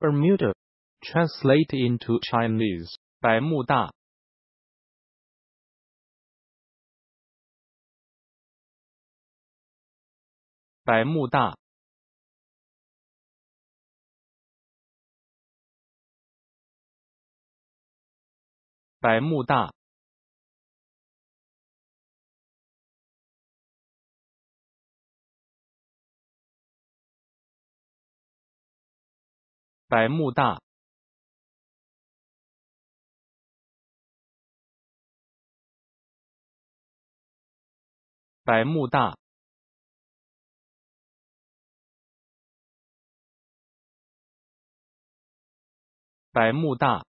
Bermuda. Translate into Chinese. 百慕大，百慕大，百慕大，百慕大。百慕大，百慕大。